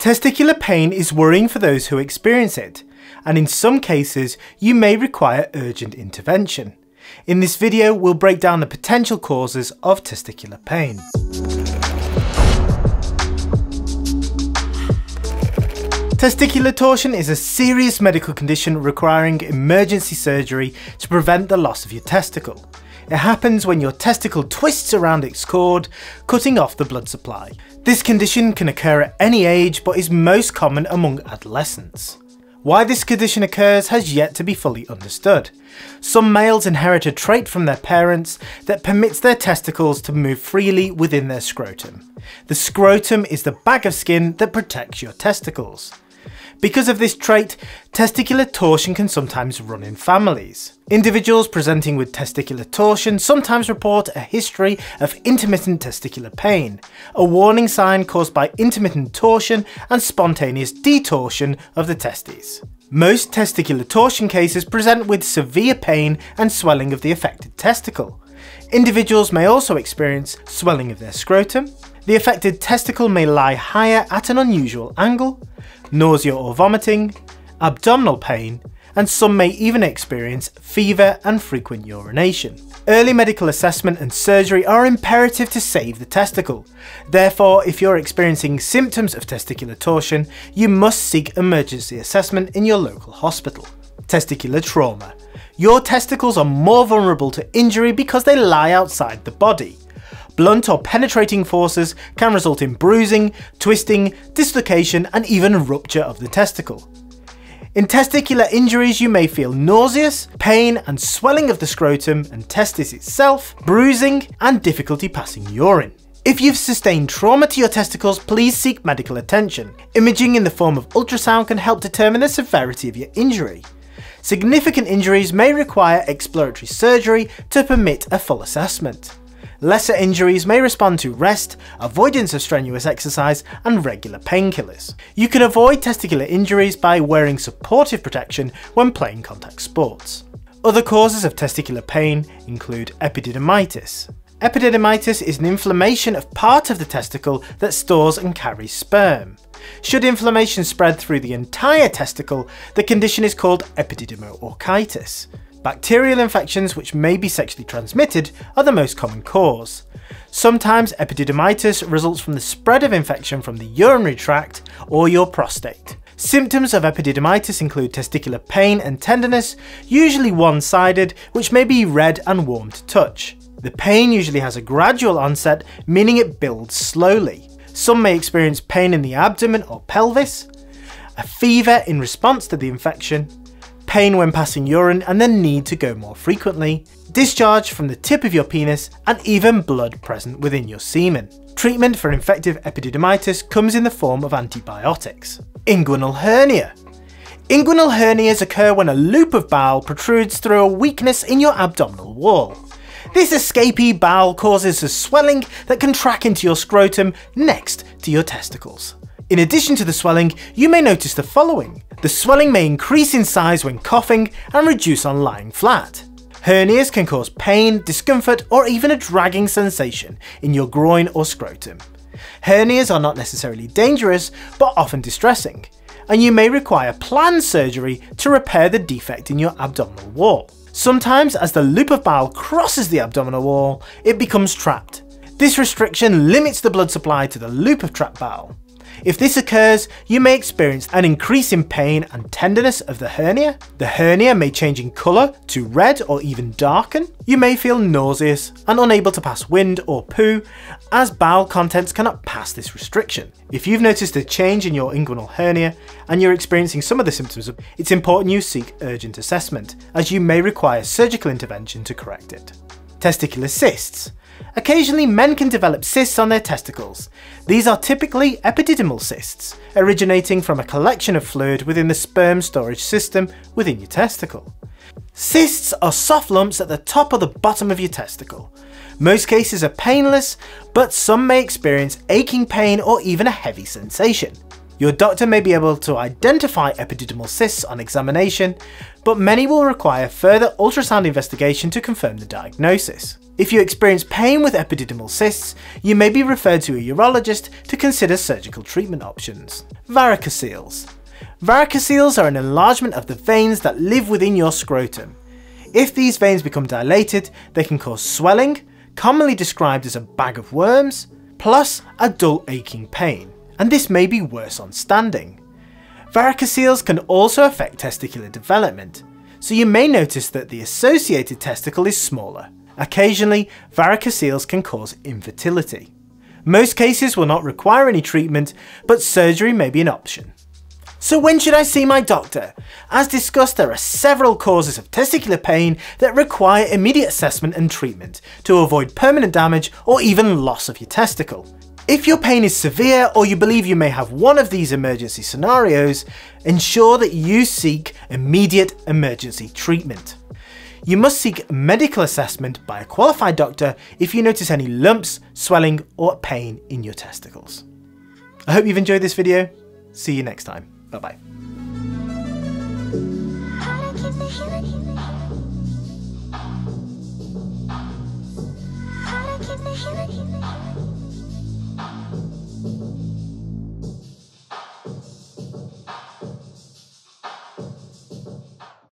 Testicular pain is worrying for those who experience it, and in some cases you may require urgent intervention. In this video we'll break down the potential causes of testicular pain. Testicular torsion is a serious medical condition requiring emergency surgery to prevent the loss of your testicle. It happens when your testicle twists around its cord, cutting off the blood supply. This condition can occur at any age but is most common among adolescents. Why this condition occurs has yet to be fully understood. Some males inherit a trait from their parents that permits their testicles to move freely within their scrotum. The scrotum is the bag of skin that protects your testicles. Because of this trait, testicular torsion can sometimes run in families. Individuals presenting with testicular torsion sometimes report a history of intermittent testicular pain, a warning sign caused by intermittent torsion and spontaneous detorsion of the testes. Most testicular torsion cases present with severe pain and swelling of the affected testicle. Individuals may also experience swelling of their scrotum. The affected testicle may lie higher at an unusual angle, nausea or vomiting, abdominal pain, and some may even experience fever and frequent urination. Early medical assessment and surgery are imperative to save the testicle. Therefore, if you're experiencing symptoms of testicular torsion, you must seek emergency assessment in your local hospital. Testicular trauma. Your testicles are more vulnerable to injury because they lie outside the body. Blunt or penetrating forces can result in bruising, twisting, dislocation and even rupture of the testicle. In testicular injuries you may feel nauseous, pain and swelling of the scrotum and testis itself, bruising and difficulty passing urine. If you've sustained trauma to your testicles, please seek medical attention. Imaging in the form of ultrasound can help determine the severity of your injury. Significant injuries may require exploratory surgery to permit a full assessment. Lesser injuries may respond to rest, avoidance of strenuous exercise, and regular painkillers. You can avoid testicular injuries by wearing supportive protection when playing contact sports. Other causes of testicular pain include epididymitis. Epididymitis is an inflammation of part of the testicle that stores and carries sperm. Should inflammation spread through the entire testicle, the condition is called epididymoorchitis. Bacterial infections which may be sexually transmitted are the most common cause. Sometimes epididymitis results from the spread of infection from the urinary tract or your prostate. Symptoms of epididymitis include testicular pain and tenderness, usually one-sided, which may be red and warm to touch. The pain usually has a gradual onset, meaning it builds slowly. Some may experience pain in the abdomen or pelvis, a fever in response to the infection, pain when passing urine and the need to go more frequently, discharge from the tip of your penis, and even blood present within your semen. Treatment for infective epididymitis comes in the form of antibiotics. Inguinal hernia. Inguinal hernias occur when a loop of bowel protrudes through a weakness in your abdominal wall. This escapee bowel causes a swelling that can track into your scrotum next to your testicles. In addition to the swelling, you may notice the following. The swelling may increase in size when coughing and reduce on lying flat. Hernias can cause pain, discomfort, or even a dragging sensation in your groin or scrotum. Hernias are not necessarily dangerous, but often distressing, and you may require planned surgery to repair the defect in your abdominal wall. Sometimes as the loop of bowel crosses the abdominal wall, it becomes trapped. This restriction limits the blood supply to the loop of trapped bowel. If this occurs, you may experience an increase in pain and tenderness of the hernia. The hernia may change in colour to red or even darken. You may feel nauseous and unable to pass wind or poo as bowel contents cannot pass this restriction. If you've noticed a change in your inguinal hernia and you're experiencing some of the symptoms, it's important you seek urgent assessment as you may require surgical intervention to correct it. Testicular cysts. Occasionally men can develop cysts on their testicles. These are typically epididymal cysts, originating from a collection of fluid within the sperm storage system within your testicle. Cysts are soft lumps at the top or the bottom of your testicle. Most cases are painless, but some may experience aching pain or even a heavy sensation. Your doctor may be able to identify epididymal cysts on examination, but many will require further ultrasound investigation to confirm the diagnosis. If you experience pain with epididymal cysts, you may be referred to a urologist to consider surgical treatment options. Varicoceles. Varicoceles are an enlargement of the veins that live within your scrotum. If these veins become dilated, they can cause swelling, commonly described as a bag of worms, plus a dull aching pain and this may be worse on standing. Varicoceles can also affect testicular development, so you may notice that the associated testicle is smaller. Occasionally, varicoceles can cause infertility. Most cases will not require any treatment, but surgery may be an option. So when should I see my doctor? As discussed, there are several causes of testicular pain that require immediate assessment and treatment to avoid permanent damage or even loss of your testicle. If your pain is severe or you believe you may have one of these emergency scenarios, ensure that you seek immediate emergency treatment. You must seek medical assessment by a qualified doctor if you notice any lumps, swelling or pain in your testicles. I hope you've enjoyed this video. See you next time. Bye bye.